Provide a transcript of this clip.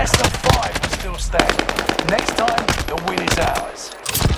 Less than five will still stand. Next time, the win is ours.